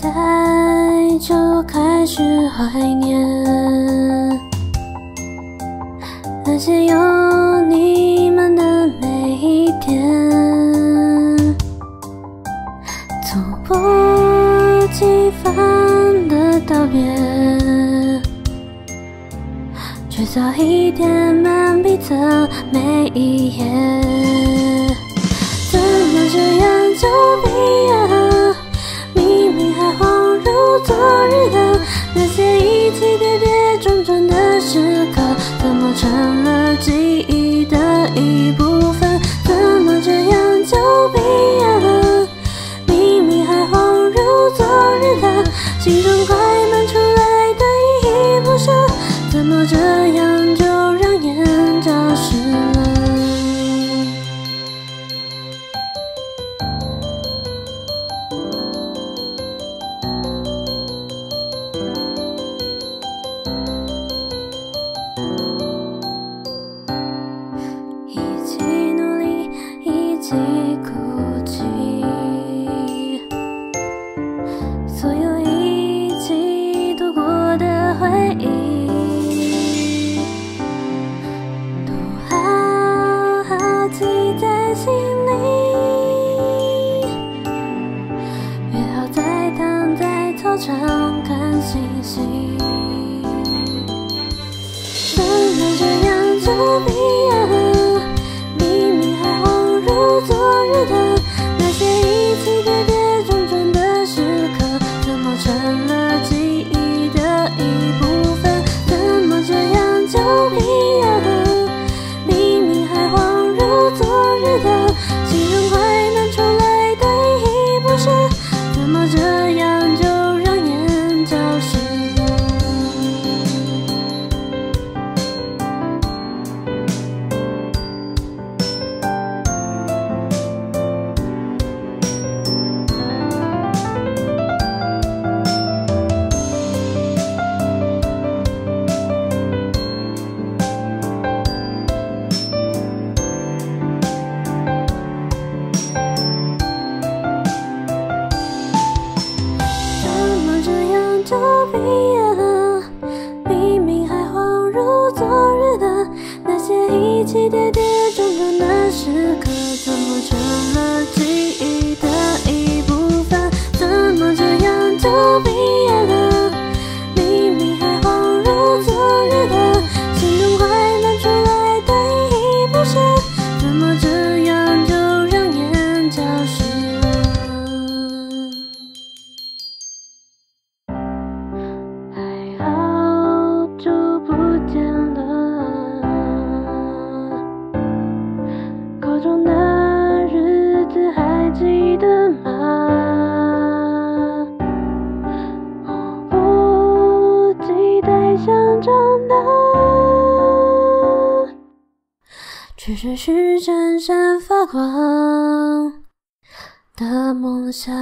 在就开始怀念那些有你们的每一天，猝不及防的道别，却早已填满彼此每一页。转的时刻，怎么成了记忆的一部分？怎么这样就毕业了？明明还恍如昨日的心中快满出来的依依不舍，怎么这样 see. 起跌跌撞撞的是中的日子还记得吗？迫不及待想长大，却只是闪闪发光的梦想。